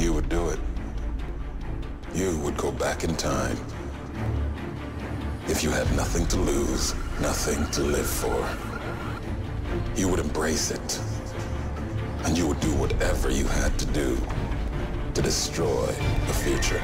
You would do it. You would go back in time. If you had nothing to lose, nothing to live for, you would embrace it. And you would do whatever you had to do to destroy the future.